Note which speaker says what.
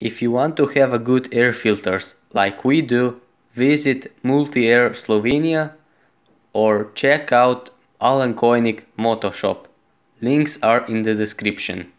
Speaker 1: If you want to have a good air filters like we do, visit Multi-Air Slovenia or check out Alan Koenig Moto Shop. Links are in the description.